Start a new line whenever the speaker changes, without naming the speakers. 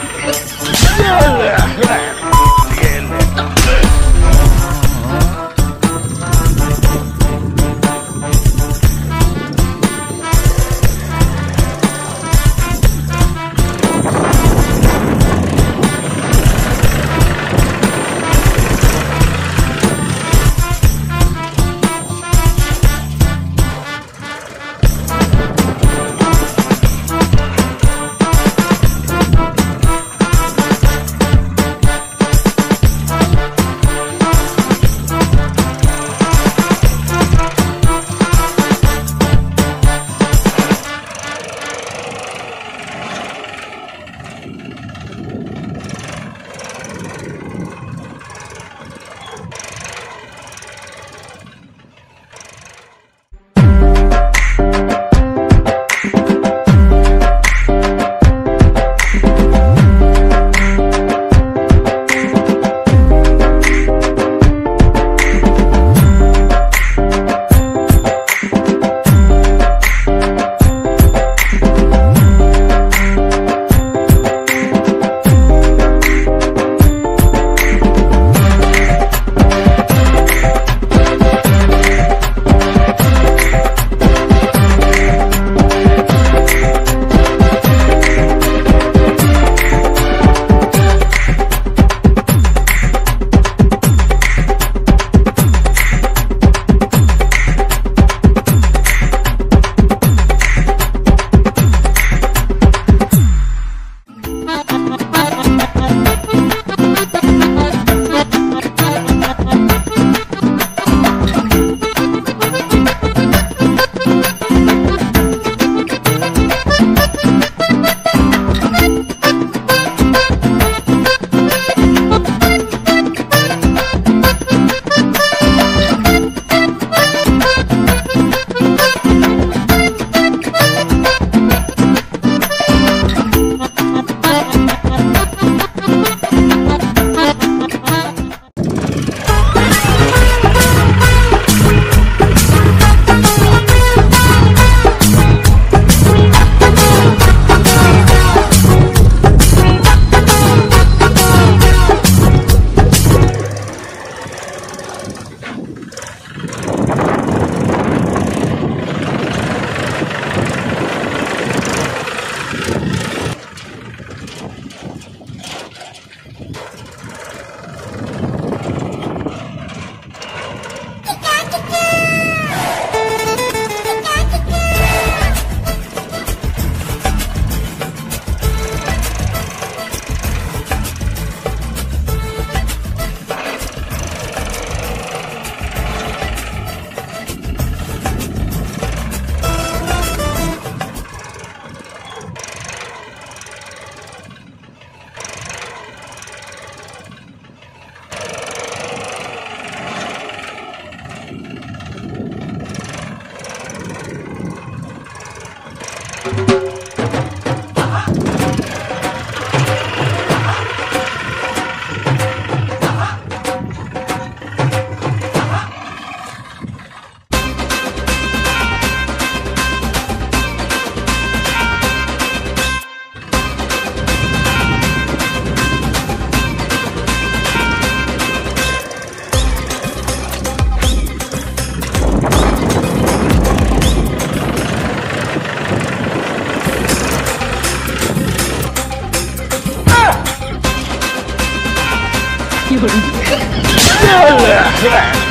No! 人。